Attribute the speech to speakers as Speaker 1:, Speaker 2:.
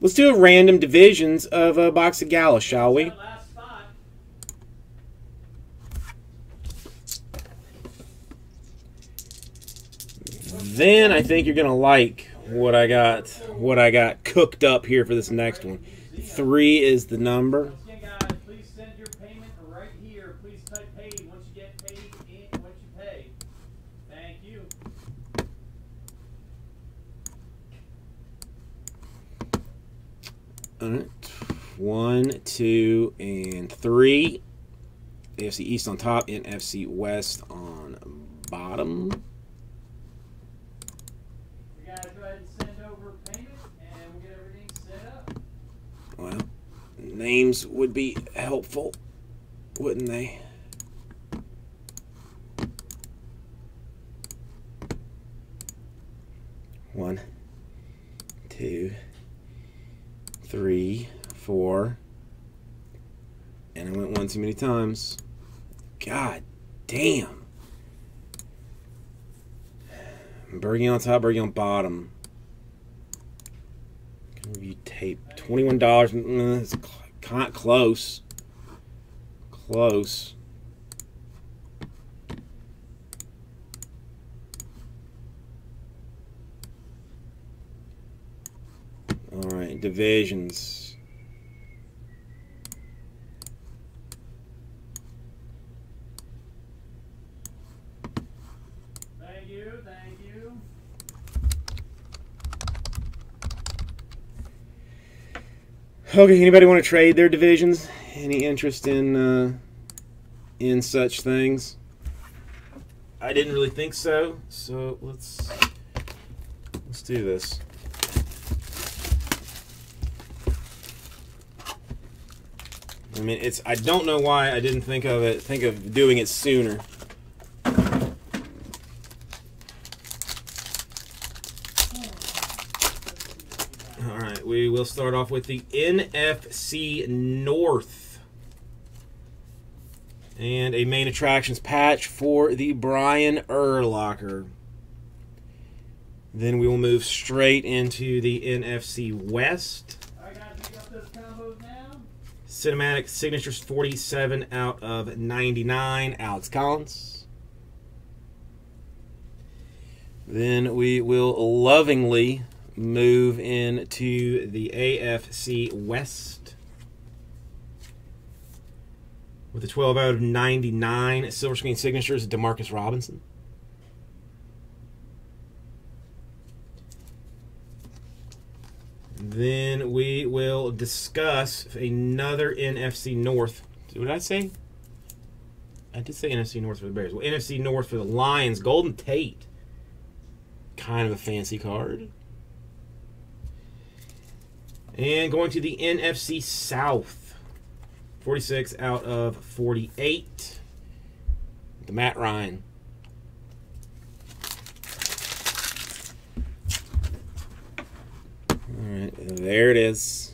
Speaker 1: Let's do a random divisions of a box of Gala, shall we? Then I think you're gonna like what I got what I got cooked up here for this next one. Three is the number.
Speaker 2: Once again, guys, please send your payment right here. Please type paid once you get paid in once you pay. Thank
Speaker 1: One, two, and three. AFC East on top, NFC West on bottom.
Speaker 2: You guys go ahead and send over payment and we'll get everything set up.
Speaker 1: Well, names would be helpful, wouldn't they? One, two, three, four. And I went one too many times. God damn. Bergie on top, Bergie on bottom. Can review tape. Twenty-one dollars. Mm, it's cl- close. Close. All right, divisions.
Speaker 2: Thank you, thank you.
Speaker 1: Okay, anybody want to trade their divisions? Any interest in uh, in such things? I didn't really think so, so let's let's do this. I mean, it's I don't know why I didn't think of it, think of doing it sooner. All right, we will start off with the NFC North. And a main attractions patch for the Brian Urlacher. Then we will move straight into the NFC West. Cinematic Signatures 47 out of 99, Alex Collins. Then we will lovingly move into the AFC West with the 12 out of 99 Silver Screen Signatures, Demarcus Robinson. Then we will discuss another NFC North. What did I say? I did say NFC North for the Bears. Well, NFC North for the Lions. Golden Tate. Kind of a fancy card. And going to the NFC South. 46 out of 48. The Matt Ryan. All right, there it is.